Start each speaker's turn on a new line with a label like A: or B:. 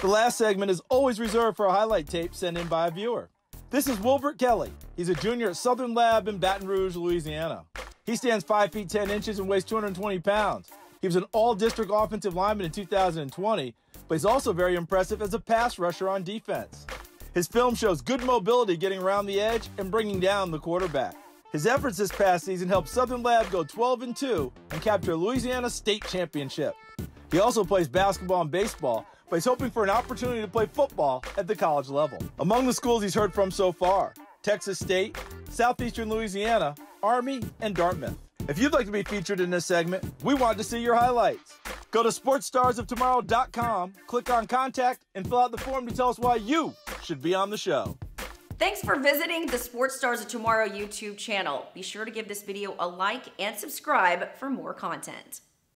A: The last segment is always reserved for a highlight tape sent in by a viewer. This is Wilbert Kelley. He's a junior at Southern Lab in Baton Rouge, Louisiana. He stands 5 feet 10 inches and weighs 220 pounds. He was an all district offensive lineman in 2020, but he's also very impressive as a pass rusher on defense. His film shows good mobility getting around the edge and bringing down the quarterback. His efforts this past season helped Southern Lab go 12 and 2 and capture a Louisiana state championship. He also plays basketball and baseball, but he's hoping for an opportunity to play football at the college level. Among the schools he's heard from so far Texas State, Southeastern Louisiana, Army, and Dartmouth. If you'd like to be featured in this segment, we want to see your highlights. Go to sportsstarsoftomorrow.com, click on contact, and fill out the form to tell us why you should be on the show.
B: Thanks for visiting the Sports Stars of Tomorrow YouTube channel. Be sure to give this video a like and subscribe for more content.